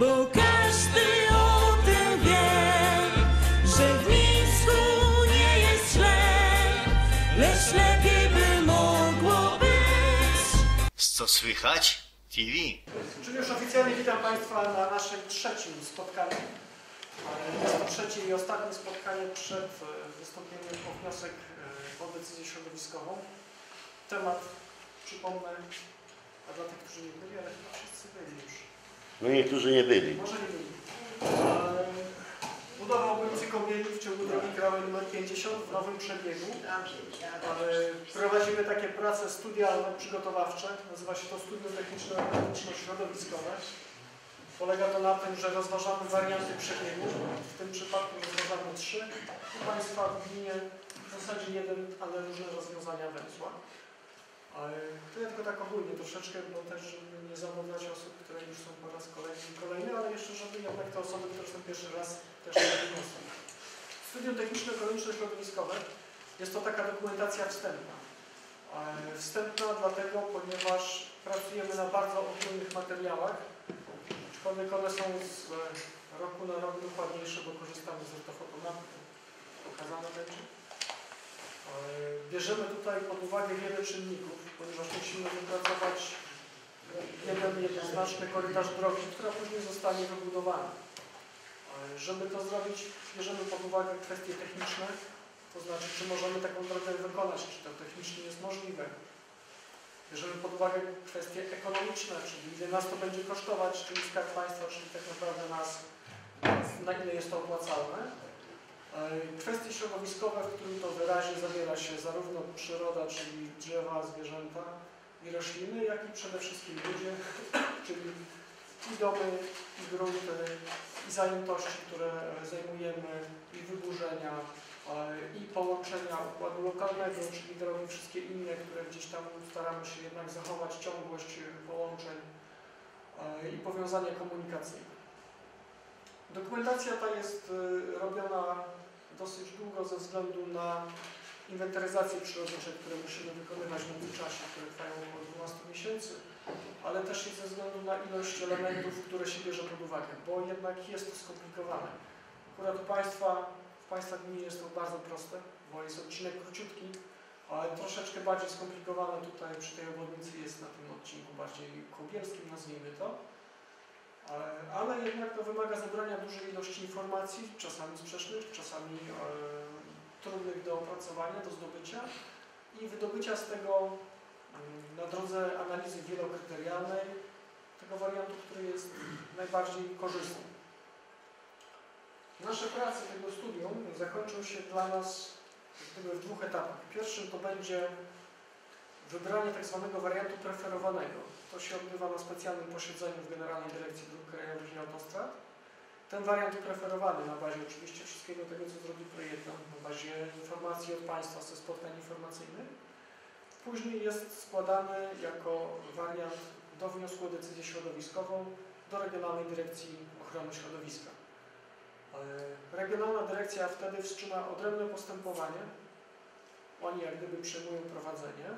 bo każdy o tym wie, że w Mińsku nie jest źle, lecz lepiej by mogło być. Co słychać? TV. Czyli już oficjalnie witam Państwa na naszym trzecim spotkaniu. Jest to trzecie i ostatnie spotkanie przed e, wystąpieniem po wniosek e, o decyzję środowiskową. Temat, przypomnę, a dla tych, którzy nie byli, ale chyba wszyscy byli już. No niektórzy nie byli. Może nie byli. E, Budowa ulicy Kobieli w ciągu drogi krajowej nr 50 w nowym przebiegu. Prowadzimy takie prace studialno-przygotowawcze. Nazywa się to Studium Techniczno-Ekonomiczno-Środowiskowe. Polega to na tym, że rozważamy warianty przebiegu. W tym przypadku rozważamy trzy. U Państwa w gminie w zasadzie jeden, ale różne rozwiązania węzła. Ale tylko tak ogólnie troszeczkę, bo też żeby nie zamawiać osób, które już są po raz kolejny kolejny, ale jeszcze żeby jednak te osoby, które są pierwszy raz też nie. Studium techniczno-ekonomiczno-środowiskowe jest to taka dokumentacja wstępna. E, Wstępna dlatego, ponieważ pracujemy na bardzo ogólnych materiałach, aczkolwiek one są z e, roku na rok dokładniejsze, bo korzystamy z ortofotonatu. Pokazane będzie. E, Bierzemy tutaj pod uwagę wiele czynników, ponieważ musimy wypracować jeden jednoznaczny korytarz drogi, która później zostanie wybudowana. E, Żeby to zrobić, bierzemy pod uwagę kwestie techniczne, to znaczy, czy możemy taką drogę wykonać, czy to technicznie jest możliwe. Bierzemy pod uwagę kwestie ekonomiczne, czyli ile nas to będzie kosztować, czyli skarb państwa, czyli tak naprawdę nas, na ile jest to opłacalne. E, Kwestie środowiskowe, w którym to wyraźnie zawiera się zarówno przyroda, czyli drzewa, zwierzęta i rośliny, jak i przede wszystkim ludzie, czyli i domy, i grunty, i zajętości, które zajmujemy, i wyburzenia, e, i połączenia układu lokalnego, czyli drogi wszystkie inne, które gdzieś tam staramy się jednak zachować ciągłość połączeń e, i powiązania komunikacyjne. Dokumentacja ta jest y, robiona dosyć długo ze względu na inwentaryzacje przyrodnicze, które musimy wykonywać w międzyczasie, które trwają około 12 miesięcy, ale też i ze względu na ilość elementów, które się bierze pod uwagę, bo jednak jest to skomplikowane. Akurat Państwa, w Państwa gminie jest to bardzo proste, bo jest odcinek króciutki, ale troszeczkę bardziej skomplikowane tutaj przy tej obwodnicy jest na tym odcinku bardziej kobielskim, nazwijmy to. Ale, jednak to wymaga zebrania dużej ilości informacji, czasami sprzecznych, czasami e, trudnych do opracowania, do zdobycia i wydobycia z tego mm, na drodze analizy wielokryterialnej tego wariantu, który jest najbardziej korzystny. Nasze prace tego studium zakończą się dla nas w dwóch etapach. Pierwszym to będzie wybranie tak zwanego wariantu preferowanego. To się odbywa na specjalnym posiedzeniu w Generalnej Dyrekcji Dróg Krajowych i Autostrad. Ten wariant preferowany na bazie oczywiście wszystkiego tego, co zrobi projektant, na bazie informacji od Państwa ze spotkań informacyjnych. Później jest składany jako wariant do wniosku o decyzję środowiskową do Regionalnej Dyrekcji Ochrony Środowiska. E, Regionalna Dyrekcja wtedy wstrzyma odrębne postępowanie. Oni jak gdyby przejmują prowadzenie.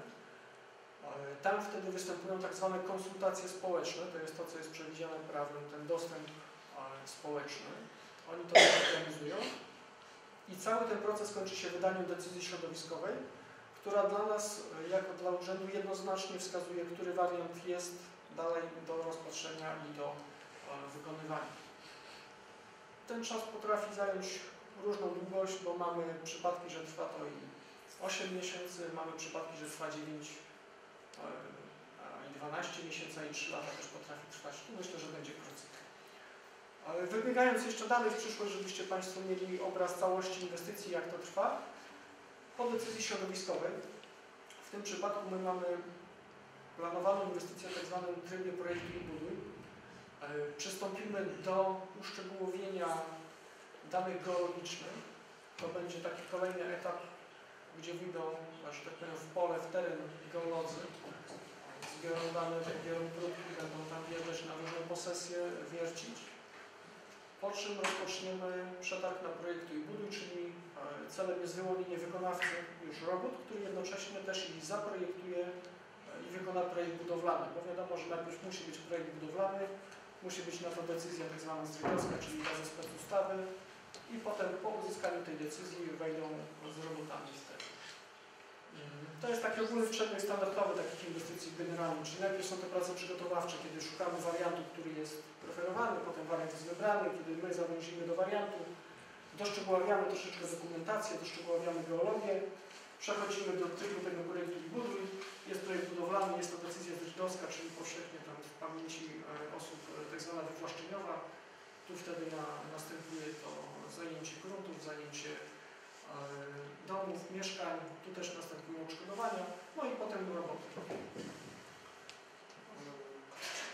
E, Tam wtedy występują tak zwane konsultacje społeczne, to jest to, co jest przewidziane prawem, ten dostęp e, społeczny. Oni to organizują i cały ten proces kończy się wydaniem decyzji środowiskowej, która dla nas, e, jako dla urzędu, jednoznacznie wskazuje, który wariant jest dalej do rozpatrzenia i do wykonywania. Ten czas potrafi zająć różną długość, bo mamy przypadki, że trwa to i 8 miesięcy, mamy przypadki, że trwa 9 a i 12 miesięcy, i 3 lata też potrafi trwać. Tu myślę, że będzie krócej. Wybiegając jeszcze dalej w przyszłość, żebyście Państwo mieli obraz całości inwestycji, jak to trwa, po decyzji środowiskowej, w tym przypadku my mamy planowaną inwestycję w tak zwanym trybie projektu i buduj. E, Przystąpimy do uszczegółowienia danych geologicznych. To będzie taki kolejny etap gdzie wyjdą, że tak powiem, w pole, w teren geolodzy, zbiorą dane, zbiorą próbki, będą tam wjeżdżać na różne posesje, wiercić. Po czym rozpoczniemy przetarg na projektu i buduj, czyli e, celem jest wyłonienie wykonawcy już robót, który jednocześnie też i zaprojektuje e, i wykona projekt budowlany, bo wiadomo, że najpierw musi być projekt budowlany, musi być na to decyzja tak zwana zdrowia, czyli baza specustawy i potem po uzyskaniu tej decyzji wejdą z robotami To jest taki ogólny przebieg standardowy takich inwestycji generalnych, czyli najpierw są te prace przygotowawcze, kiedy szukamy wariantu, który jest preferowany, potem wariant jest wybrany, kiedy my zawęzimy do wariantu, doszczegóławiamy troszeczkę dokumentację, doszczegóławiamy geologię, przechodzimy do cyklu tego projektu i buduj, jest projekt budowlany, jest to decyzja zdrowska, czyli powszechnie tam w pamięci e, osób e, tak zwana wywłaszczeniowa, tu wtedy na, następuje to zajęcie gruntów, zajęcie domów, mieszkań, tu też następują odszkodowania, no i potem roboty. E,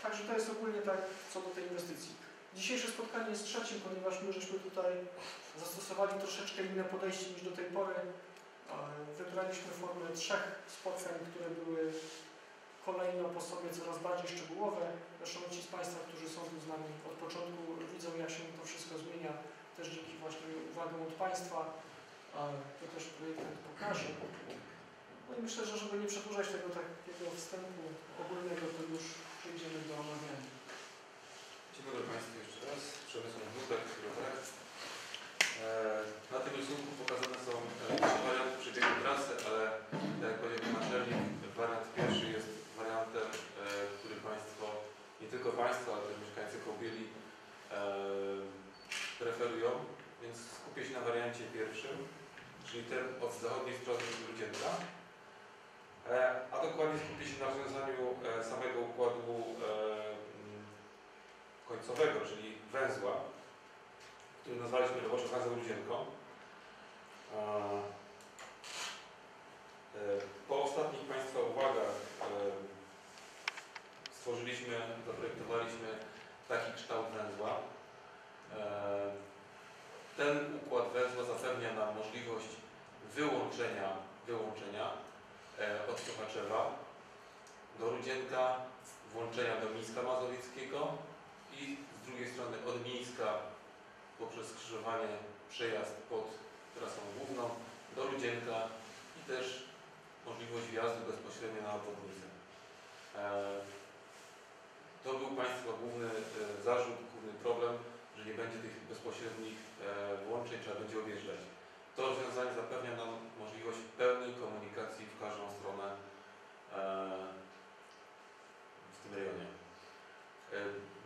Także to jest ogólnie tak co do tej inwestycji. Dzisiejsze spotkanie jest trzecim, ponieważ my żeśmy tutaj zastosowali troszeczkę inne podejście niż do tej pory. E, Wybraliśmy formę trzech spotkań, które były kolejno po sobie coraz bardziej szczegółowe. Zresztą ci z Państwa, którzy są tu z nami od początku, widzą jak się to wszystko zmienia, też dzięki właśnie uwagom od Państwa. E, To też projektant pokaże. No i myślę, że żeby nie przedłużać tego takiego wstępu ogólnego, to już przejdziemy do omawiania. Dzień dobry Państwu jeszcze raz. Przemysł Wódek, Pilotek. Na tym rysunku pokazane są e, trzy warianty przebiegu trasy, ale jak powiedział Naczelnik, wariant pierwszy jest wariantem, e, który Państwo, nie tylko Państwo, ale też mieszkańcy Kobieli e, preferują, więc skupię się na wariancie pierwszym, czyli ten od zachodniej strony Ludzienka. E, A dokładnie skupię się na rozwiązaniu e, samego układu e, mm, końcowego, czyli węzła, który nazwaliśmy roboczo węzeł Ludzienką. E, Po ostatnich Państwa uwagach stworzyliśmy, zaprojektowaliśmy taki kształt węzła. Ten układ węzła zapewnia nam możliwość wyłączenia, wyłączenia e, od Sochaczewa do Rudzienka, włączenia do Mińska Mazowieckiego i z drugiej strony od Mińska poprzez skrzyżowanie przejazd pod trasą główną do Rudzienka i też możliwość wjazdu bezpośrednio na obwodnicę. E, To był Państwa główny e, zarzut, główny problem, że nie będzie tych bezpośrednich e, włączeń, trzeba będzie objeżdżać. To rozwiązanie zapewnia nam możliwość pełnej komunikacji w każdą stronę e, w tym rejonie. E,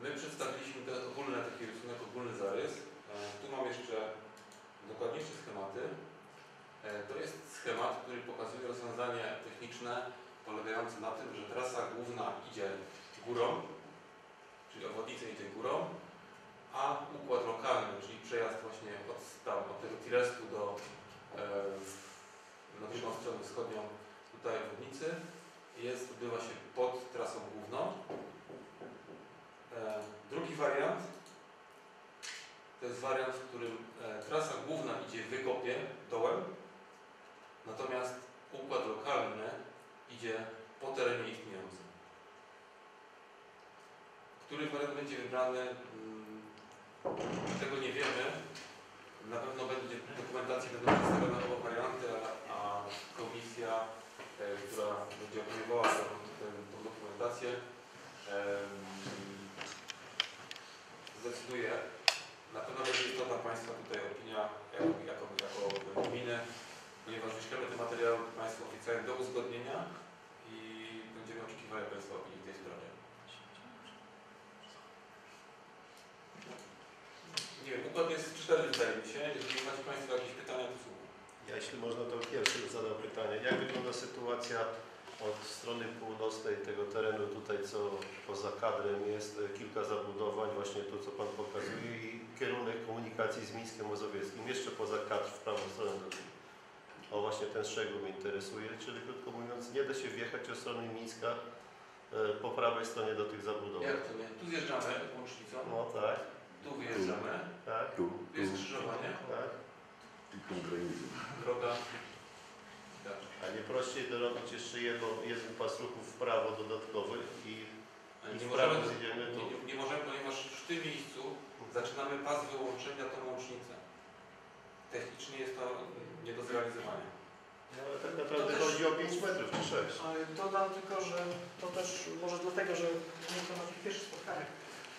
My przedstawiliśmy ten ogólny taki rysunek, ogólny zarys. E, Tu mam jeszcze dokładniejsze schematy. E, To jest schemat, który pokazuje rozwiązanie techniczne polegające na tym, że trasa główna idzie górą, czyli obwodnica idzie górą, a układ lokalny, czyli przejazd właśnie od, tam, od tego Tirestu do e, na drugą stronę wschodnią tutaj obwodnicy jest, odbywa się pod trasą główną. E, drugi wariant to jest wariant, w którym e, trasa główna idzie w wykopie dołem, natomiast układ lokalny idzie po terenie istniejącym. Który wariant będzie wybrany, mm, tego nie wiemy. Na pewno będzie w dokumentacji będą przedstawione oba warianty, a, komisja, e, która będzie opiniowała tę, tę, dokumentację, zdecyduje. Na pewno będzie istotna Państwa tutaj opinia jako, jako, gminy, ponieważ wyślemy te materiały do Państwa oficjalnie do uzgodnienia i będziemy oczekiwali Państwa opinii w tej sprawie. Nie wiem, układ jest czytelny wydaje mi się. Jeżeli macie Państwo jakieś pytania, to słucham. Ja jeśli można, to pierwszy zadam pytanie. Jak wygląda sytuacja od strony północnej tego terenu tutaj, co poza kadrem jest e, kilka zabudowań, właśnie tu, co Pan pokazuje i kierunek komunikacji z Mińskiem Mazowieckim, jeszcze poza kadr w prawą stronę do O właśnie ten szczegół mnie interesuje, czyli krótko mówiąc, nie da się wjechać od strony Mińska e, po prawej stronie do tych zabudowań. Jak to nie? Tu zjeżdżamy łącznicą, No tak, tu wyjeżdżamy, tak, Tu, tu jest skrzyżowanie, tak. i tu droga. A nie prościej dorobić jeszcze jedno, jeden pas ruchu w prawo dodatkowy i, i Nie w prawo możemy, zjedziemy tu. nie, nie- możemy, ponieważ w tym miejscu zaczynamy pas wyłączenia tą łącznicę. Technicznie jest to nie do zrealizowania. No, ale tak naprawdę To też- chodzi o 5 metrów czy 6. Ale Dodam tylko, że to też może dlatego, że nie to na tych pierwszych spotkaniach,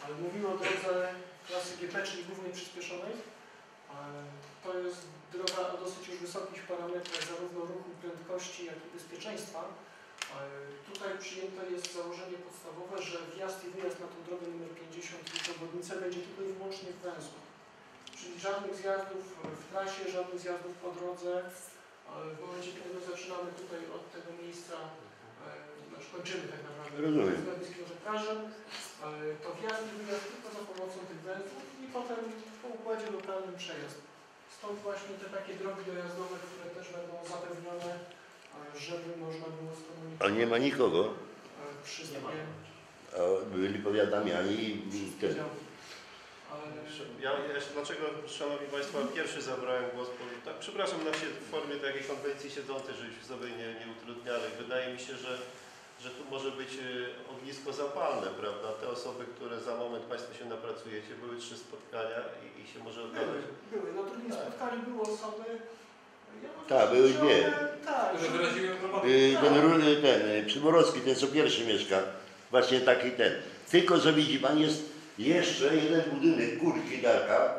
Ale mówimy o drodze klasy GP, czyli głównej przyspieszonej. To jest droga o dosyć już wysokich parametrach zarówno ruchu, prędkości, jak i bezpieczeństwa. E, Tutaj przyjęte jest założenie podstawowe, że wjazd i wyjazd na tą drogę numer 50 i obwodnicę będzie tylko i wyłącznie w węzłach. Czyli żadnych zjazdów w trasie, żadnych zjazdów po drodze. E, W momencie, kiedy my zaczynamy tutaj od tego miejsca, e, znaczy kończymy tak naprawdę Rozumiem. z e, to wjazd i wyjazd tylko za pomocą tych węzłów i potem po układzie lokalnym przejazd. Stąd właśnie te takie drogi dojazdowe, które też będą zapewnione, e, żeby można było skomunikować Ale nie ma nikogo. e, wszystkie A byli powiadamiani ten. Ja, ja jeszcze, dlaczego, Szanowni Państwo, pierwszy zabrałem głos, bo tak, przepraszam, na się, w formie takiej konwencji siedzącej, żebyśmy sobie nie, nie utrudniali. Wydaje mi się, że, że tu może być y, ognisko zapalne, prawda? Te osoby, które za moment Państwo się napracujecie, były trzy spotkania i, i się może Były, okazać. były. Na drugim spotkaniu były osoby. Ja mam Tak, były dwie. Tak, Które że- wyraziły propozycję. Y, Ten, Ru- ten y, ten co pierwszy mieszka, właśnie taki ten. Tylko, że widzi pan, jest jeszcze jeden budynek górki Darka,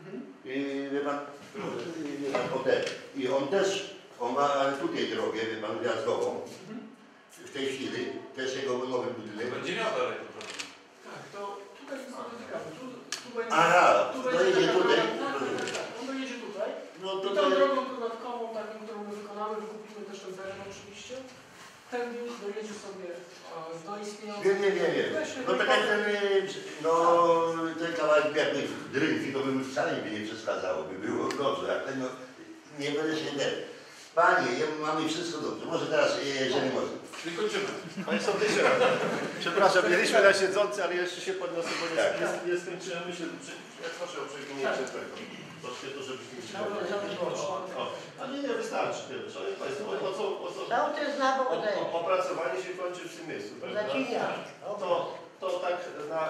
Mhm. y, wie pan, y, wie pan, o ten. I on też, on ma tutaj drogę, wie pan, wjazdową. W tej chwili, też jego nowy budynek. Będzie miał dalej to problem. Tak, to tutaj jest bardzo ciekawe. Tu, tu będzie, Aha, tu to będzie jedzie taka tutaj. Tak, tak, tak. On dojedzie tutaj. No I to, tą to drogą dodatkową, taką, którą my wykonamy, wykupimy też ten teren oczywiście. Tędy dojedzie sobie do istniejących... Nie, nie, nie, nie. Leśnych No tak jak ten, no ten kawałek białej drynki, to by mi wcale by nie przeszkadzało, by było dobrze, ale no, nie będę się ten. Panie, ja- mamy wszystko dobrze, może teraz, y, jeżeli można. Czyli kończymy. Panie Sołtysie, przepraszam, mieliśmy na siedzący, ale jeszcze się podniosę, bo nie, Tak. nie, nie skończyłem. Myślę, że jak proszę o przewinięcie tego. Troszkę to, żebyśmy. O, A nie, nie, wystarczy tyle. Szanowni Państwo, o, o co, o co? O, opracowanie się kończy w tym miejscu, prawda? To, to tak na,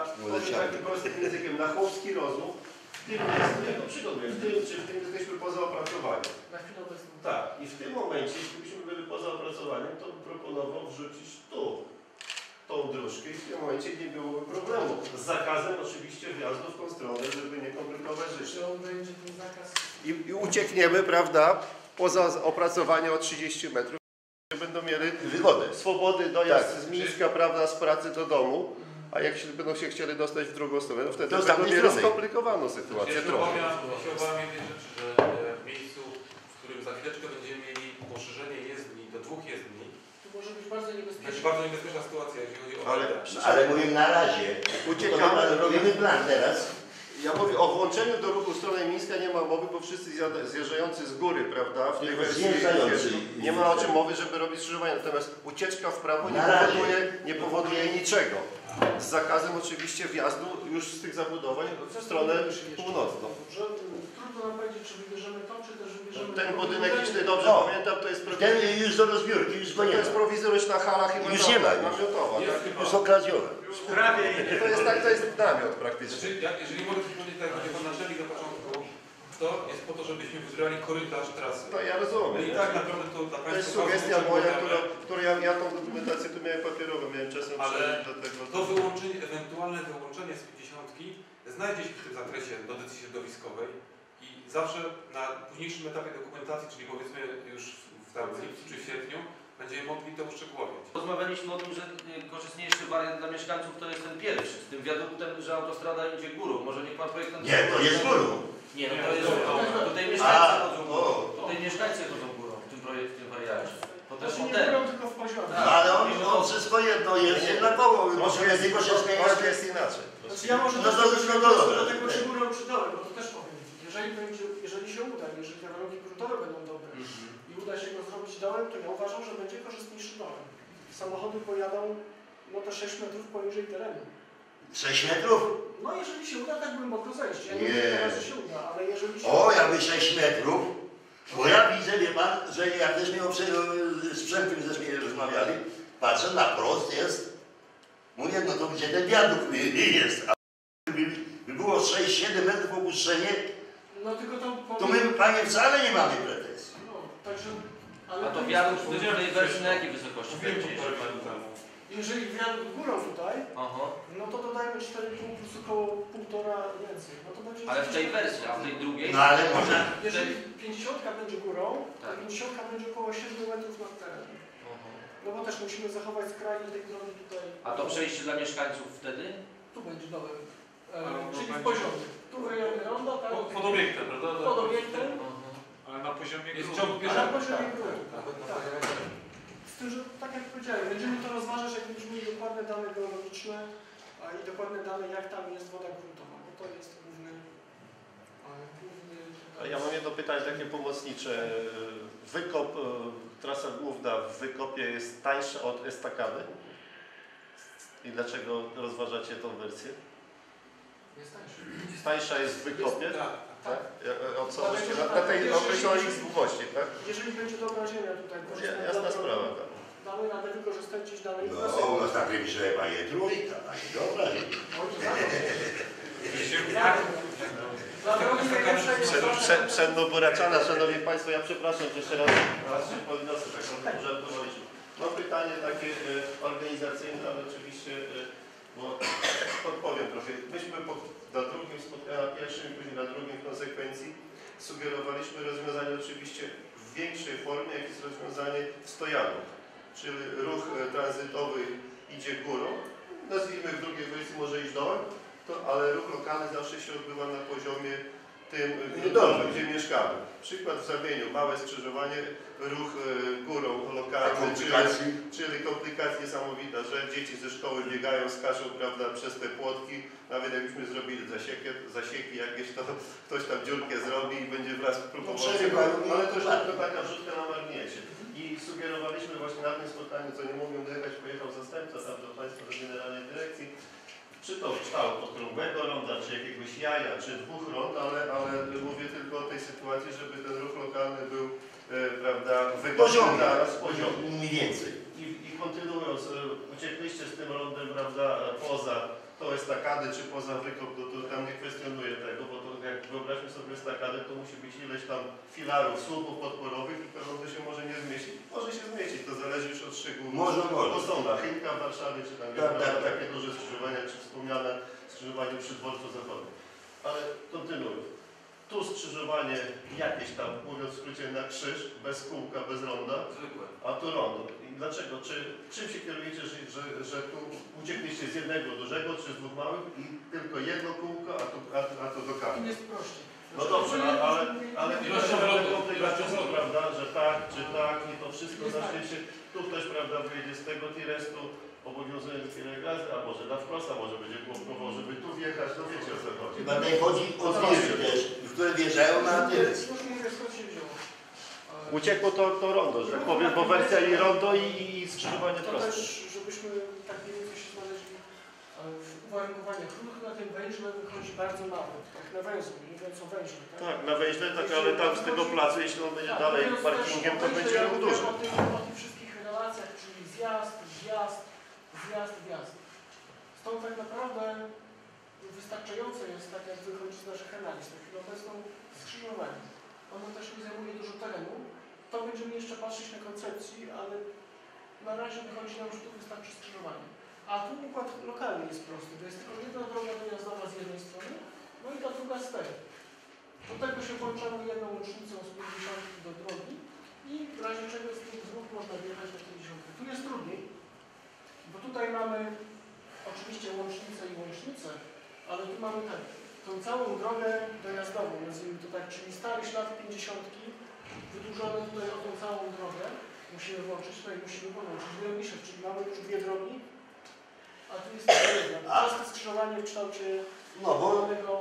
prostym językiem, na chłopski rozum, w tym miejscu, ja to przygotuję, w tym czy w tym jesteśmy poza opracowaniem. Na chwilę obecną. Tak, i w tym momencie, jeśli byśmy byli poza opracowaniem, to bym proponował wrzucić tu tą dróżkę i w tym momencie nie byłoby problemu. Z zakazem oczywiście wjazdu w tą stronę, żeby nie komplikować życia. Czy on będzie ten zakaz... I, i uciekniemy, prawda, poza opracowanie o 30 metrów. Będą mieli Wygodę. swobody dojazd Tak. z Mińska, prawda, z pracy do domu, a jak się, będą się chcieli dostać w drugą stronę, to wtedy To będą mieli skomplikowaną sytuację Ja się trochę. ja się obawiam jednej rzeczy, że e, w miejscu, w którym za chwileczkę będziemy mieli poszerzenie jezdni do dwóch jezdni, Tu może być bardzo będzie niebezpieczne. bardzo niebezpieczna sytuacja, jeżeli chodzi o Ale-. Ale mówię na razie. Uciekamy. To robimy plan teraz. Ja mówię o włączeniu do ruchu w stronę Mińska nie ma mowy, bo wszyscy zjada- zjeżdżający z góry, prawda? W tej Tylko wersji zjeżdżający. nie ma o czym mowy, żeby robić skrzyżowanie. Natomiast ucieczka w prawo nie powoduje, nie powoduje niczego. Z zakazem oczywiście wjazdu już z tych zabudowań w stronę północną. Trudno nam powiedzieć, czy wybierzemy to, czy też wybierzemy... Ten to budynek, budynek. jeśli dobrze No. pamiętam, to jest, Ten prowi- już do rozbiórki, już go to jest prowizoryczna hala chyba Już nie ma już. namiotowa. Jest Tak? chyba. Już okradzione. To jest tak, to jest namiot praktycznie. Znaczy, ja, jeżeli mogę powiedzieć tak, jak pan naczelnik na początku, to jest po to, żebyśmy wybrali korytarz trasy. No ja rozumiem. i tak naprawdę to dla To jest Państwa sugestia moja, która, którą ja, ja tą dokumentację tu miałem papierową, miałem czasem Ale przejść do tego. To wyłączenie, ewentualne wyłączenie z 50 znajdzie się w tym zakresie do decyzji środowiskowej i zawsze na późniejszym etapie dokumentacji, czyli powiedzmy już w, tam, w lipcu czy w sierpniu, będziemy mogli to uszczegółowić. Rozmawialiśmy o tym, że y, korzystniejszy wariant dla mieszkańców to jest ten pierwszy, z tym wiaduktem, że autostrada idzie górą. Może niech pan projektant... Nie, to jest górą. Nie, no to jest... Nie. Tutaj mieszkańcy chodzą górą. Tutaj mieszkańcy chodzą górą w tym projekcie, w tym wariancie. To też Znaczy nie górą, tylko w poziomie. Tak. No, ale on, on wszystko jedno jest, jedna koło. Może jest, tylko się zmienia. jest inaczej. Znaczy ja może No też no do tego, czy górą, czy dołem, bo to też powiem. Jeżeli, będzie, jeżeli się uda, jeżeli te warunki gruntowe będą dobre i uda się go zrobić dołem, to ja uważam, że będzie korzystniejszy dołem. Samochody pojadą no to 6 metrów poniżej terenu. 6 metrów? No jeżeli się uda tak głęboko zejść. Ja nie Nie. mówię teraz, że się uda, ale jeżeli się O, jakby 6 metrów. Bo ja widzę, wie pan, że jak żeśmy przy- sprzętem żeśmy rozmawiali, patrzę na prost jest. Mówię, no to gdzie ten wiadukt nie jest? A by, by było 6-7 metrów opuszczenie, No tylko to to my, panie, wcale nie mamy także... Ale A to wiadukt w tej wersji na jakiej wysokości będzie? to temu. Jeżeli wiadukt górą tutaj, Aha. no to dodajmy 4,5 plus około 1,5 więcej. No to będzie Ale w tej wersji, a w tej drugiej? No ale można, Jeżeli 50 będzie górą, to Tak. 50 będzie około 7 metrów nad terenem. No bo też musimy zachować skrajnie tej drogi tutaj. A to przejście dla mieszkańców wtedy? Tu będzie dołem. E, to czyli w poziomie. Tu w rejonie ronda, tak? Pod, pod obiektem, prawda? Pod obiektem. Ale na poziomie Jest gruntu. ciąg bieżący. Na poziomie Tak, gruntu, tak, tak. tak. Tak. Z tym, że tak jak powiedziałem, będziemy to rozważać, jak będziemy mieli dokładne dane geologiczne a i dokładne dane, jak tam jest woda gruntowa, bo to jest główny... a, główny ja mam jedno pytanie takie pomocnicze. Wykop, e, trasa główna w wykopie jest tańsza od estakady? I dlaczego rozważacie tą wersję? Jest tańszy. Tańsza jest w wykopie? Tak, tak. Tak? Ja- O co Ale właśnie? to Na, tak, na tej jeżeli- określonej długości, tak? Jeżeli będzie dobra ziemia tutaj, Ja- korzystna Jasna sprawa. tak. damy radę wykorzystać gdzieś dalej no u nas na Krymsze panie trójka, panie dobra. Oj, to zaraz. Jeśli- Tak. Dla drogi najlepszej jest Przed, droga- przed, przed Buraczana, Szanowni Państwo, ja przepraszam, że jeszcze raz, podniosę, tak trochę żartowaliśmy. Mam pytanie takie e, organizacyjne, ale oczywiście, e, bo Myśmy po, na drugim na pierwszym i później na drugim konsekwencji sugerowaliśmy rozwiązanie oczywiście w większej formie, jak jest rozwiązanie w. Czyli ruch e, tranzytowy idzie górą, nazwijmy w drugiej wersji może iść dołem, to, ale ruch lokalny zawsze się odbywa na poziomie tym e, gruntowym, gdzie mieszkamy. Przykład w Zamieniu, małe skrzyżowanie, ruch e, górą lokalny, czyli, komplikacji? czyli komplikacja niesamowita, że dzieci ze szkoły biegają, skaczą prawda, przez te płotki, nawet jakbyśmy zrobili zasiekę, zasieki jakieś, to ktoś tam dziurkę zrobi i będzie wraz próbował, No, ale no, to już tak. tylko taka wrzutka na marginesie. I sugerowaliśmy właśnie na tym spotkaniu, co nie mogłem dojechać, pojechał zastępca tam do Państwa do Generalnej Dyrekcji, czy to kształt okrągłego ronda, czy jakiegoś jaja, czy dwóch rond, ale, ale mówię tylko o tej sytuacji, żeby ten ruch lokalny był, e, prawda, Poziomie, wykonany z poziomu. mniej więcej. I, I kontynuując, e, uciekliście z tym rondem, prawda, e, poza to estakady, czy poza wykop, to, to tam nie kwestionuję tego, bo to jak wyobraźmy sobie estakadę, to musi być ileś tam filarów, słupów podporowych i to się może nie zmieścić. Może się zmieścić, to zależy już od szczegółów. Może, może. Bo są na Chynka w Warszawie, czy tam Tak, tak, tak. takie duże skrzyżowania, czy wspomniane skrzyżowanie przy dworcu zachodnim. Ale kontynuując. Tu skrzyżowanie jakieś tam, mówiąc w skrócie, na krzyż, bez kółka, bez ronda, Zwykłe. a tu rondo. I dlaczego? Czy, czym się kierujecie, że, że, że tu uciekliście z jednego dużego, czy z dwóch małych i tylko jedno kółko, a tu, a, a to do kamy? jest prościej. No dobrze, ale, ale ale ilością lotów. prawda, że tak, czy tak i to wszystko tak. się, tu ktoś, prawda, wyjedzie z tego tirestu, obowiązując chwilę gazy, a może na wprost, a może będzie próbował, żeby tu wjechać, no wiecie o co chodzi. Tutaj chodzi o wieże też, które wjeżdżają na. E, Uciekło to, to rondo, że tak powiem, bo wersja i rondo i, i skrzyżowanie To proste. też, żebyśmy tak mniej więcej się znaleźli e, w uwarunkowaniach. Ruch na tym węźle wychodzi bardzo mały, tak na węzły, nie mówiąc o węźle. Tak? Tak, na węźle, tak, ale tam z tego placu, jeśli on będzie Tak, dalej parkingiem, to będzie ja duży. mówię O, tych, o tych wszystkich relacjach, czyli zjazd, wjazd, zjazd, wjazd. Stąd tak naprawdę wystarczające jest, tak jak wychodzi z naszych analiz, na chwilę obecną skrzyżowanie. Ono też nie zajmuje dużo terenu. To będziemy jeszcze patrzeć na koncepcji, ale na razie wychodzi nam, że tu wystarczy skrzyżowanie. A tu układ lokalny jest prosty. To jest tylko jedna droga dojazdowa z jednej strony, no i ta druga z tej. Do tego się włączamy jedną łącznicą z 50 do drogi i w razie czego z tych dróg można wjechać do 50. Tu jest trudniej, bo tutaj mamy oczywiście łącznicę i łącznicę, ale tu mamy tak, tą całą drogę dojazdową, nazwijmy to tak, czyli stary ślad 50, wydłużony tutaj o tą całą drogę, musimy włączyć, tutaj musimy połączyć Wielomisiów, czyli mamy już dwie drogi, a tu jest jedna. Proste skrzyżowanie w kształcie No bo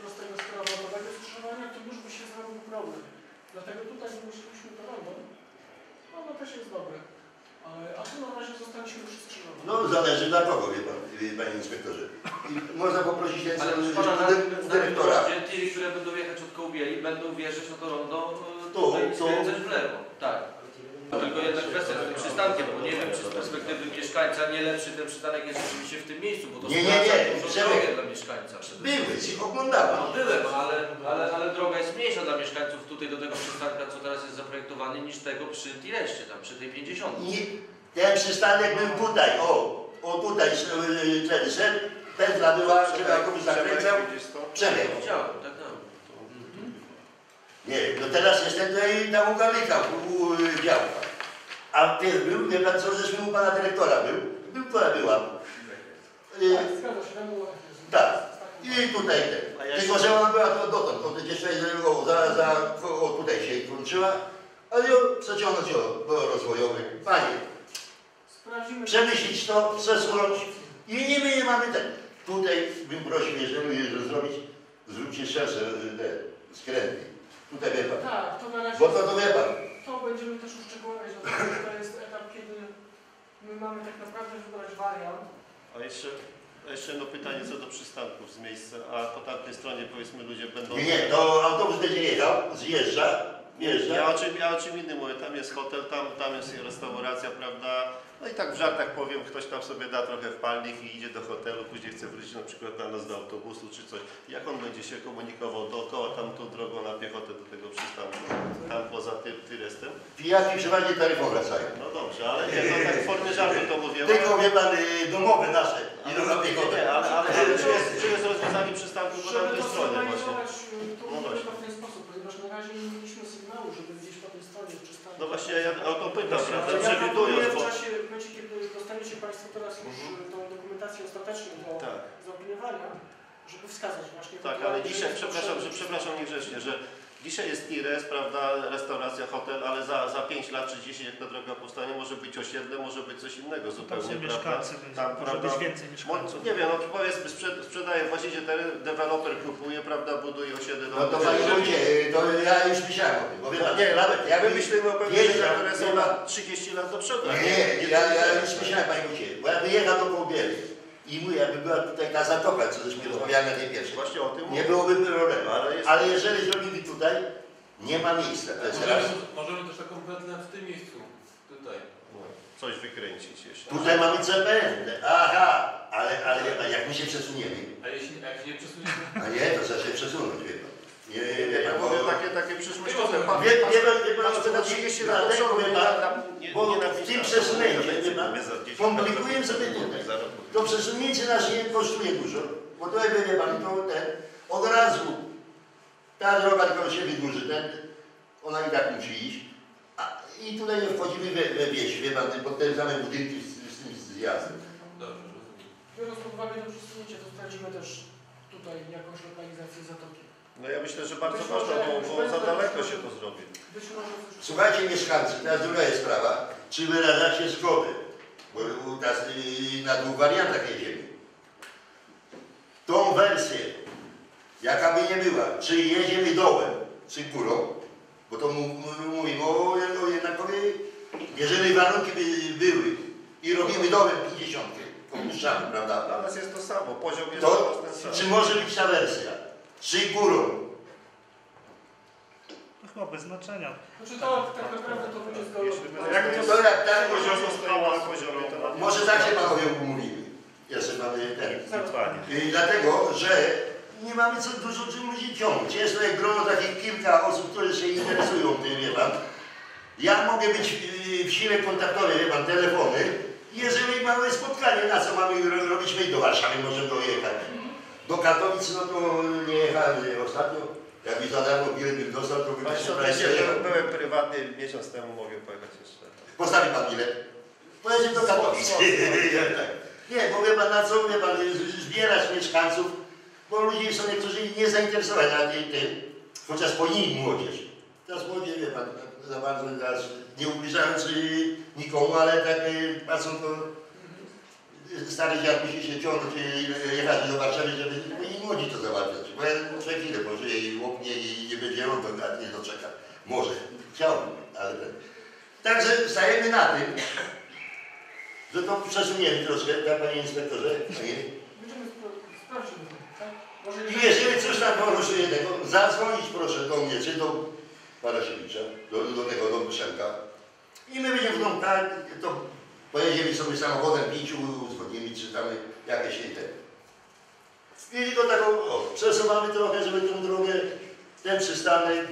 prostego skrawatowego skrzyżowania, to już by się zrobił problem. Dlatego tutaj wymyśliliśmy to rondo. Ono też jest dobre. A tu na razie zostaliśmy skrzyżowaniu. no zależy dla kogo, wie pan, wie, panie inspektorze. I można poprosić ten Ale proszę pana, na, na tym dyrektora. tiri, które będą jechać od Kołbieli, będą wjeżdżać na to rondo e, Tu, skręcać w lewo. Tak. Tylko jedna kwestia z tym przystankiem, bo nie wiem, czy z perspektywy mieszkańca nie lepszy ten przystanek jest rzeczywiście w tym miejscu, bo to Nie, nie, nie, dla mieszkańca. przede ci oglądałem. No byłem, ale, ale, ale droga jest mniejsza dla mieszkańców tutaj do tego przystanka, co teraz jest zaprojektowany, niż tego przy Tireście, tam przy tej 50. Nie, Ten przystanek był tutaj, o, o tutaj y, ten szedł, pętla była, żeby jakoś zakręcał, przebieg. Widziałem, tak, tak. Nie, no teraz jestem tutaj na Ugalika, u, u działka. A ty był, wie pan co, żeśmy u pana dyrektora był, był, która była. Y, Tak, zgadza się, tak, i tutaj A ja ten. Tylko, że ona była to dotąd, to gdzieś o, za, za, o, tutaj się kończyła, ale ją przeciągnąć do rozwojowy. Panie, Sprawdzimy. przemyślić to, przesunąć i nie my nie mamy ten. Tutaj bym prosił, jeżeli jeżeli zrobić, zróbcie szersze te skręty. Tutaj wie pan. Tak, to na razie. Bo to, to wie pan. To będziemy też uszczegółowiać, że to jest etap, kiedy my mamy tak naprawdę wybrać wariant. A jeszcze, a jeszcze jedno pytanie co do przystanków z miejsca, a po tamtej stronie powiedzmy ludzie będą... Nie, nie, to autobus będzie jechał, zjeżdża, Ja o, czym, ja o czym innym mówię, tam jest hotel, tam, tam jest restauracja, prawda? No i tak w żartach powiem, ktoś tam sobie da trochę w palnik i idzie do hotelu, później chce wrócić na przykład na noc do autobusu czy coś. Jak on będzie się komunikował dookoła tamtą drogą na piechotę do tego przystanku? Tam poza tym Tyrestem? Pijaki przeważnie taryfą wracają. No dobrze, ale nie, to tak w formie żartu to mówię. Tylko wie pan, y, domowe nasze idą na Nie, piechotę. nie, ale, ale, ale czy, jest, czy jest rozwiązanie przystanku po tamtej stronie właśnie? y, No właśnie. w ten sposób, ponieważ na razie nie mieliśmy żeby gdzieś po tej stronie przystanku. No właśnie ja o to pytam, prawda? Ale ja Przewidując, w czasie, w momencie, kiedy dostaniecie Państwo teraz już Mhm. y, tą dokumentację ostateczną do Tak. zaopiniowania, żeby wskazać właśnie... Tak, ale dzisiaj, przepraszam, że przepraszam niegrzecznie, że dzisiaj jest Ires, prawda, restauracja, hotel, ale za, za 5 lat czy 10 jak ta droga powstanie, może być osiedle, może być coś innego Tam zupełnie, są prawda? mieszkańcy, Tam, może prawda, być więcej mieszkańców. Nie wiem, no powiedzmy, sprzed, sprzedaje właściciel teren, deweloper kupuje, prawda, buduje osiedle. No to panie wójcie, to ja już myślałem o tym, bo wie Nie, nawet ja bym myślał o pewnych rzeczach, które są na 30 lat do przodu. a Nie, ja, ja nie- już myślałem panie wójcie, bo ja wyjechał do Kołbieli i mówię, jakby była tutaj ta zatoka, co żeśmy rozmawiali na tej pierwszej. Właśnie o tym Nie byłoby problemu, Ale jest- ale jeżeli zrobili tutaj, nie ma miejsca, to jest raz. Możemy, możemy też taką pętlę w tym miejscu, tutaj. Coś wykręcić jeszcze. Tutaj mamy CPN, aha, ale, ale jak my się przesuniemy, A jeśli jak się nie przesuniemy, a nie, to trzeba się przesunąć, wie pan. Nie, nie, wie Ja mówię bo- takie, takie przyszłościowe. Pan, Wie, wie pan, wie pan, Patrz, co na na 30 na lat nie nie- bo nie w 5 tym przesunięciu, za więcej, wie pan, mówię, za 10 komplikujemy sobie tutaj. To przesunięcie nas nie kosztuje dużo, bo to jakby wie pan, to ten, od razu ta droga tylko się wydłuży, ten, ona i tak musi iść. A, I tutaj wchodzimy we, we wieś, wie pan, pod te same budynki z, z tym zjazdem. dobrze, rozumiem. Biorąc pod uwagę to przesunięcie, to sprawdzimy też tutaj jakąś lokalizację zatoki. No ja myślę, że bardzo Być ważne, może bo, bo za daleko się to zrobi. Słuchajcie mieszkańcy, teraz druga jest sprawa, czy wyrażacie zgodę, bo u nas y, na dwóch wariantach jedziemy. Tą wersję, jaka by nie była, czy jedziemy dołem, czy górą, bo to mówimy o, o jednakowej, jeżeli warunki by były i robimy dołem 50, opuszczamy, prawda? Dla nas jest to samo, poziom jest To to ten sam. czy może być ta wersja, czy górą? To chyba bez znaczenia. Znaczy to tak naprawdę to będzie zgodne. Jeśli będzie- Jak to tak, Poziom zostało na poziomie, to może tak się panowie umówimy. Jeszcze mamy ten. I dlatego, że nie mamy co dużo czym ludzi ciągnąć. Jest tutaj grono takich kilka osób, które się interesują tym, wie pan. Ja mogę być yy, w sile kontaktowej, wie pan, telefony. Jeżeli mamy spotkanie, na co mamy ro- robić, my do Warszawy możemy dojechać. Do Katowic, no to nie jechałem ostatnio. Jakby za darmo bilet bym dostał, to bym prawie byłem, prywatny, miesiąc temu mogę pojechać jeszcze. Postawi pan bilet. Pojedziemy do Katowic. tak. Nie, bo wie pan na co, wie pan, zbierać mieszkańców, bo ludzie są niektórzy nie zainteresowani na tym, tym, chociaż powinni młodzież. Teraz młodzież, wie pan, tak za bardzo teraz nie ubliżając y, nikomu, ale tak y, patrzą to y, stary dziad musi się ciągnąć i jechać do Warszawy, żeby i młodzi to załatwiać. Bo ja za chwilę pożyję i łopnie i nie będzie on to nie doczeka. Może. Chciałbym, ale... Także stajemy na tym, że to przesuniemy troszkę, tak panie inspektorze? Nie? Będziemy spra- jeżeli coś tam poruszuje tego, zadzwonić proszę do mnie, czy do Parasiewicza, do, do tego, do Myszenka. I my będziemy w tą, tak, to pojedziemy sobie samochodem, pięciu, uzgodnimy, czy tam jakieś te. I tylko taką, o, przesuwamy trochę, żeby tą drogę, ten przystanek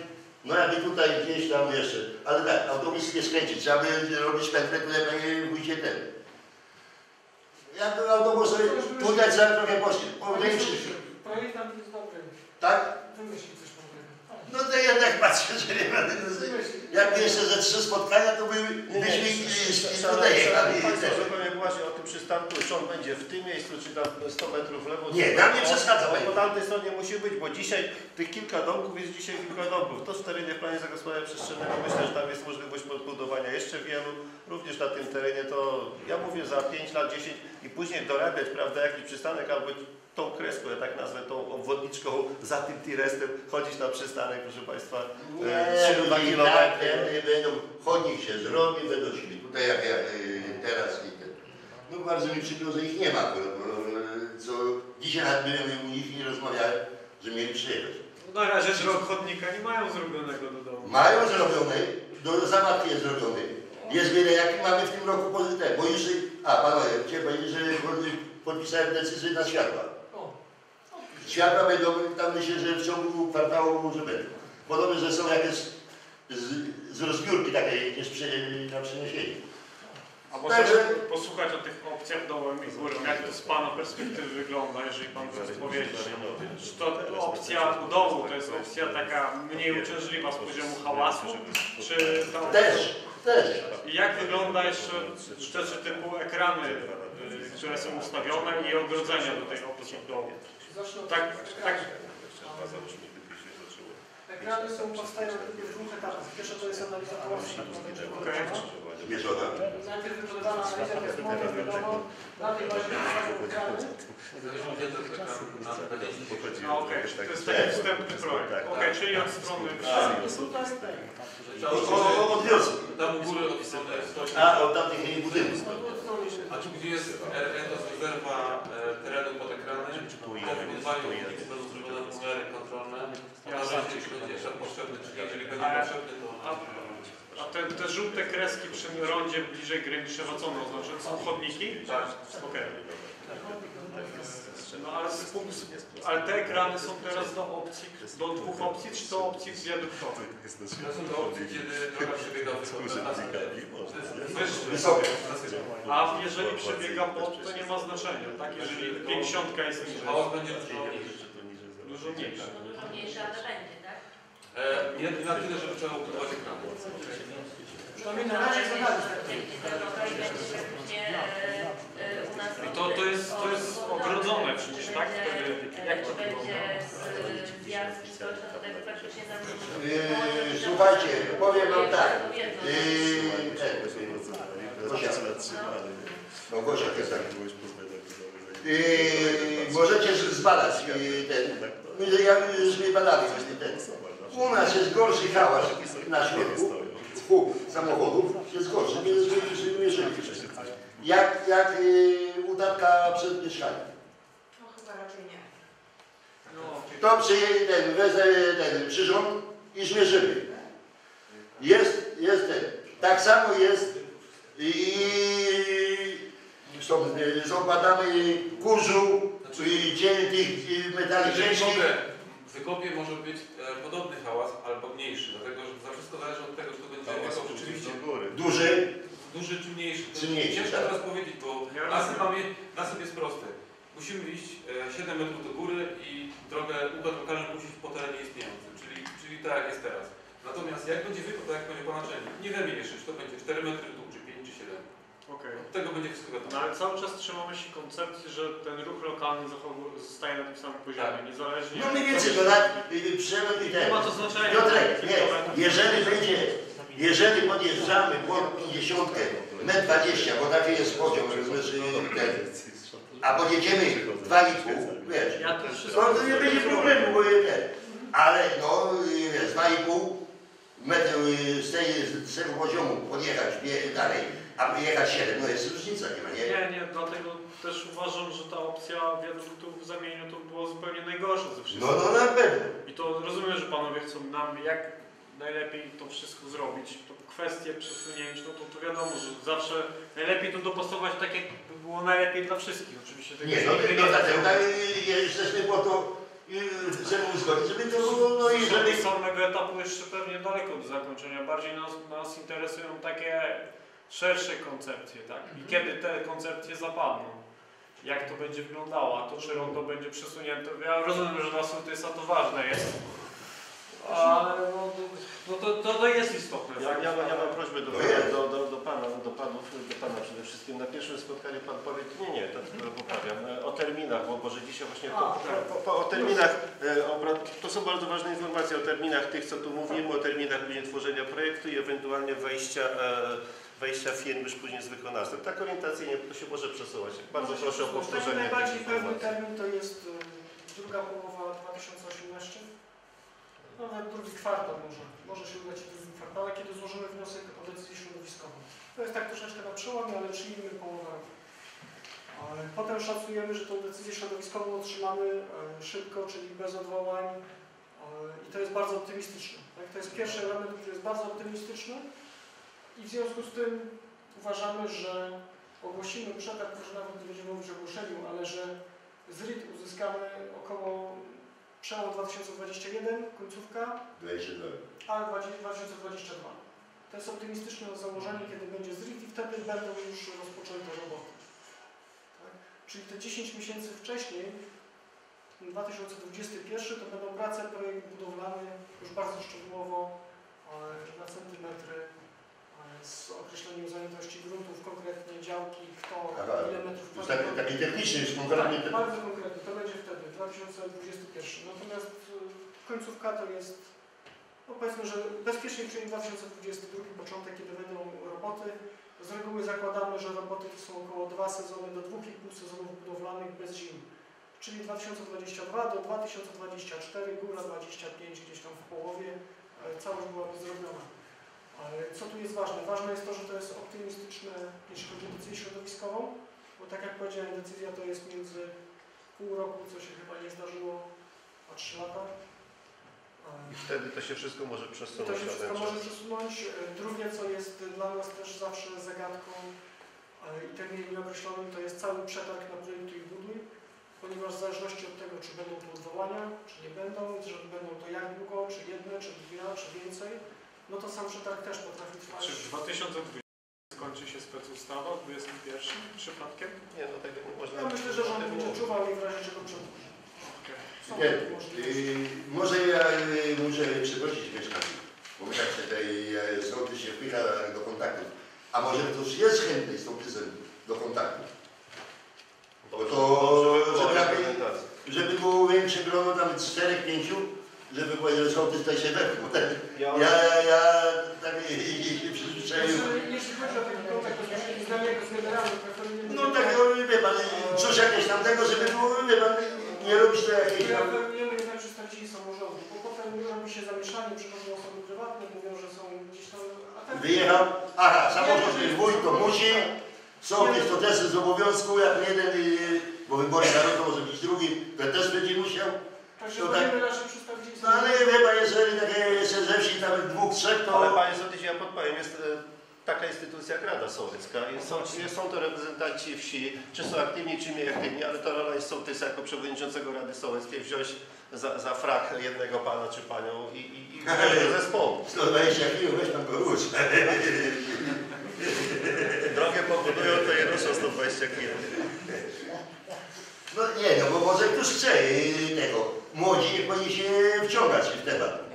No jakby tutaj gdzieś tam jeszcze, ale tak, autobus nie skręci, trzeba by robić pętlę, tutaj panie wójcie ten. Ja to autobus tutaj trzeba trochę poś- powiększyć, Projektant jest tak? Wymyślił coś. No to jednak patrzę, że nie będę. Jakby jeszcze ze trzy spotkania, to by, byśmy tutaj jechali. Zupełnie właśnie o tym przystanku, czy on będzie w tym miejscu, czy tam 100 metrów w lewo. Nie, nam nie przeszkadza. Po tamtej stronie musi być, bo dzisiaj tych kilka domków jest dzisiaj kilka domków. To w terenie w planie zagospodarowania przestrzennego myślę, że tam jest możliwość podbudowania jeszcze wielu. Również na tym terenie to, ja mówię za 5 lat, 10 i później dorabiać, prawda, jakiś przystanek albo tą kreską, ja tak nazwę, tą obwodniczką za tym tirestem, chodzić na przystanek, proszę Państwa, Nie, e, 3-2 i tak kilometry. nie będą, chodnik się zrobi, będą szli. Tutaj jak ja y, teraz i ten. No bardzo mi przykro, że ich nie ma, bo, bo, co dzisiaj nawet byłem u nich i rozmawiałem, że mieli przyjechać. No na razie rok chodnika nie mają zrobionego do domu. Mają zrobiony, do zamatki jest zrobiony. Jest wiele, jaki mamy w tym roku pozytywny, bo już, a panowie, chciałem powiedzieć, że podpisałem decyzję na światła. O, Światła będą, tam myślę, że w ciągu kwartału że będą. Podobno, że są jakieś z, z rozbiórki takiej jakieś przy, na przeniesienie. A może Także- posłuchać o tych opcjach dołem i górą, jak to z Pana perspektywy wygląda, jeżeli Pan chce powiedzieć. Czy to opcja u dołu to jest opcja taka mniej uciążliwa z poziomu hałasu, czy ta opcja... Też, też. I jak wygląda jeszcze rzeczy typu ekrany, y, które są ustawione i ogrodzenia do tej opcji dołu? Zacznę od Tak, tak. Ekrany są powstają w dwóch etapach. Pierwsze to jest analiza Okej. wykonywana. Zmierzona. Najpierw wykonywana analiza gazmowa, wiadomo, na tej bazie. A, Okej, to jest taki wstępny projekt. Okej, czyli od strony O, o, od wiosny. Tam u góry od strony stołu. A, od tamtych budynków. od strony się A tu gdzie jest RN, to jest rezerwa e, terenu pod ekranem. Po wybudowaniu budynku będą zrobione pomiary kontrolne. Okaże się, czy będzie jeszcze potrzebny, czy nie. Jeżeli będzie potrzebny, to... A te, te żółte kreski przy rondzie bliżej Grębiszewa, co one oznacza? Są chodniki? Tak. Okej. No ale, z punktu, ale te ekrany są teraz do opcji, do dwóch opcji, czy do opcji wiaduktowej? To są te opcje, kiedy droga przebiega. Wysokie. A jeżeli przebiega pod, to nie ma znaczenia, tak? Jeżeli 50 jest niżej, Hałas będzie dużo mniejszy. dużo mniejsze. Mniejsza, ale będzie, nie na tyle, żeby trzeba budować. Przynajmniej na razie to, to, jest, to jest ogrodzone przecież, tak? Jak to. Yy, słuchajcie, powiem wam tak. Yy. No to jest tak. Yy, możecie zbadać yy, ten. My, ja już nie badali ten. U nas jest gorszy hałas na środku. Fu, samochodów jest gorszy, nie jest mierzyli. Jak, jak yy, udatka przed mieszkaniem. No chyba raczej nie. No, To przyjedzie ten, wezmę ten przyrząd i zmierzymy. Jest, jest ten. Tak samo jest i są, z opłatami kurzu i cień tych y, metali ciężkich. Wykopie może być e, podobny hałas albo mniejszy, dlatego że za wszystko zależy od tego, czy to będzie wykop rzeczywiście Duży, duży czy mniejszy. To Czy mniejszy, Ciężko tak. teraz powiedzieć, bo Ja nasyp, mamy, nasyp jest prosty. Musimy iść e, 7 metrów do góry i drogę układ lokalny puścić po terenie istniejącym, czyli, czyli tak jak jest teraz. Natomiast jak będzie wykop, tak jak będzie po naczelnik, nie wiemy jeszcze, czy to będzie 4 metry dół, czy 5, czy 7. okej. Od tego będzie wszystko No wiadomo. ale cały czas trzymamy się koncepcji, że ten ruch lokalny zachowuje, zostaje na tym samym poziomie, Tak. niezależnie... no mniej więcej to lat y, przemysł i Nie ten. ma to znaczenia. Piotrek, nie, jeżeli będzie, jeżeli podjeżdżamy pod 50, metr 20, bo taki jest y, ten, a podjedziemy 2,5, wiesz, Ja to wszystko... No to nie będzie problemu, bo nie ten. Ale no, y, wiesz, 2,5 metru y, z, tej, z tego poziomu podjechać nie, dalej, a jechać 7, no jest różnica, nie ma, nie? Nie, nie, dlatego też uważam, że ta opcja wiaduktu w zamieniu to było zupełnie najgorsza ze No, wszystkich. no na pewno. I to rozumiem, że panowie chcą nam jak najlepiej to wszystko zrobić. To kwestie przesunięć, no to, to wiadomo, że zawsze najlepiej to dopasować tak, jak by było najlepiej dla wszystkich. Oczywiście tego Nie, się no, nigdy no nie dlatego tak, jesteśmy po to, y, chcemy uzgodnić, żeby to było, no i żeby... Samego etapu jeszcze pewnie daleko do zakończenia. Bardziej nas, nas interesują takie szersze koncepcje, tak? I kiedy te koncepcje zapadną? Jak to będzie wyglądało? A to czy rondo będzie przesunięte? Ja rozumiem, że dla sołtysa to ważne jest. Ale no, no to, to, to jest istotne. Ja, ja, ja mam prośbę do, do, do, do, pana, do panów, do pana przede wszystkim. Na pierwszym spotkaniu pan powie, nie, nie, to tylko poprawiam, e, o terminach, bo może dzisiaj właśnie po, tak. po, po, o terminach, e, obrad, to są bardzo ważne informacje o terminach tych, co tu mówimy, o terminach później tworzenia projektu i ewentualnie wejścia, e, wejścia firm już później z wykonawstwem. Tak orientacyjnie to się może przesuwać. Bardzo Może proszę o powtórzenie Najbardziej pewny termin to jest y, druga połowa 2018. No nawet drugi kwartał może. Może się udać w drugim kwartale, kiedy złożymy wniosek o decyzję środowiskową. To jest tak troszeczkę na przełomie, ale przyjmijmy połowę roku. Potem szacujemy, że tą decyzję środowiskową otrzymamy e, szybko, czyli bez odwołań. E, I to jest bardzo optymistyczne. Tak? To jest pierwszy element, który jest bardzo optymistyczny. I w związku z tym uważamy, że ogłosimy przetarg, może nawet nie będziemy mówić o ogłoszeniu, ale że z RIT uzyskamy około przełom 2021, końcówka, 22. a 2022. To jest optymistyczne założenie, kiedy będzie z RIT i wtedy będą już rozpoczęte roboty. Tak? Czyli te 10 miesięcy wcześniej, 2021, to będą prace, projekt budowlany już bardzo szczegółowo e, na centymetry z określeniem zajętości gruntów, konkretnie działki, kto, Aha, ile metrów kwadratowych. taki techniczny, już konkretnie. Tak, bardzo konkretnie, to będzie wtedy, 2021. Natomiast y, końcówka to jest, no powiedzmy, że bezpiecznie przyjmie 2022, początek, kiedy będą roboty. Z reguły zakładamy, że roboty to są około dwa sezony do 2,5 sezonów budowlanych bez zim. Czyli 2022 do 2024, góra 25 gdzieś tam w połowie, e, całość byłaby zrobiona. Ale co tu jest ważne? Ważne jest to, że to jest optymistyczne, jeśli chodzi o decyzję środowiskową, bo tak jak powiedziałem, decyzja to jest między pół roku, co się chyba nie zdarzyło, a trzy lata. I wtedy to się wszystko może I to przesunąć się wszystko może przesunąć. Drugie, co jest dla nas też zawsze zagadką i terminem nieokreślonym, to jest cały przetarg na projektu i buduj, ponieważ w zależności od tego, czy będą to odwołania, czy nie będą, czy będą to jak długo, czy jedne, czy dwie, czy więcej, no to sam przetarg też potrafi trwać. Czy w 2020 skończy się specustawa w 2021 przypadkiem? Nie, no tego nie można... Ja myślę, że rząd będzie czuwał i w razie czego przedłuży. Możliwości. yy, może ja yy, muszę przeprosić mieszkańców, bo my tak się tutaj yy, sołtys się wpycha do kontaktów. A może ktoś jest chętny z sołtysem do kontaktu? Bo to, żeby, żeby było większe grono, tam czterech, pięciu, żeby powiedział, że sołtys tutaj się wepchnął. Ja, Ja, ja tak się przyzwyczaiłem. Jeśli, chodzi o taki kontakt bezpośredni z nami jako z generalnym, to nie No tak, no, wie pan, coś jakieś tam tego, żeby było, wie pan, nie robić to jakieś Ja tam... apelujemy jednak przedstawicieli samorządu, bo potem robi się zamieszanie, przychodzą osoby prywatne, mówią, że są gdzieś tam... Tak Wyjechał, aha, samorząd jest wójt, to musi, sołtys to też jest z obowiązku, jak jeden, y, bo wybory narodu może być drugi, to też będzie musiał. Także to wolimy tak. No ale wie pan, jeżeli takie jeszcze ze wsi tam dwóch, trzech, to... Ale panie sołtysie, ja podpowiem, jest e, taka instytucja jak Rada Sołecka. Jest, są, jest, są to reprezentanci wsi, czy są aktywni, czy mniej aktywni, ale to rola jest sołtysa jako przewodniczącego Rady Sołeckiej wziąć za, za frak jednego pana czy panią i, i, i wziąć do zespołu. 120 kg, weź tam go rusz. Drogę pobudują, to je ruszą 120 kg. No nie, no bo może ktoś chce tego. Młodzi nie powinni się wciągać w temat.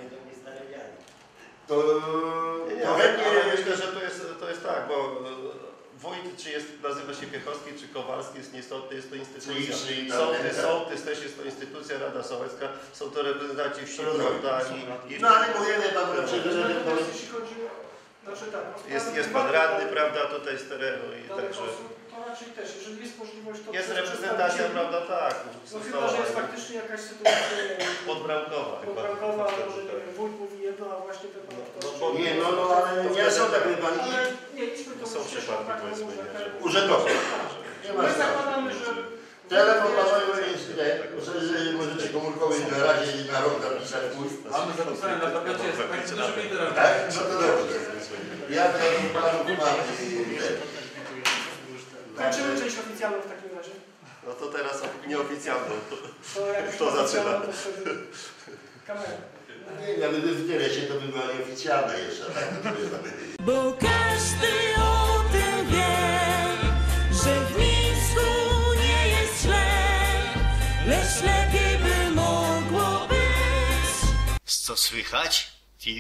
To, to chętnie... ale myślę, że to jest, to jest tak, bo e, wójt, czy jest, nazywa się Piechowski, czy Kowalski, jest nieistotny, jest to instytucja. Sołtys, sołtys też jest to instytucja, Rada Sołecka, są to reprezentanci wsi, prawda? I, i No ale mówię, wie pan, że, że, że, Natomiast jeśli chodzi o... Znaczy tak... o sprawy jest, jest pan radny, prawda, tutaj z terenu i także To raczej też, jeżeli jest możliwość, to... jest reprezentacja, prawda, tak, No chyba, została że jest faktycznie jakaś sytuacja podbramkowa chyba. podbramkowa, może nie tak. wiem, wójt mówi jedno, a właśnie ten pan No, bo- Nie, no, no, ale nie są tak, pan, Ale nie, idźmy to Są przypadki, powiedzmy, nie, że- urzędowe. My zakładamy, że... Telefon że możecie komórkowy na razie na rok napisać mój. Mamy zapisane na tapecie, jest tak. Tak? No to dobrze. Ja ten panu mam... Kończymy część oficjalną w takim razie. No to teraz nieoficjalną. To Kto to zaczyna? to wtedy kamera. Nie, nawet w interesie to by była nieoficjalna jeszcze, tak? Bo każdy o tym wie, że w Mińsku nie jest źle, lecz lepiej by mogło być. Co słychać? TV.